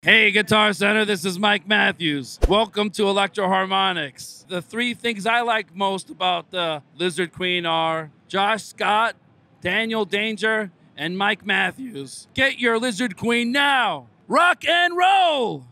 Hey, Guitar Center, this is Mike Matthews. Welcome to Electro-Harmonix. The three things I like most about the Lizard Queen are Josh Scott, Daniel Danger, and Mike Matthews. Get your Lizard Queen now. Rock and roll!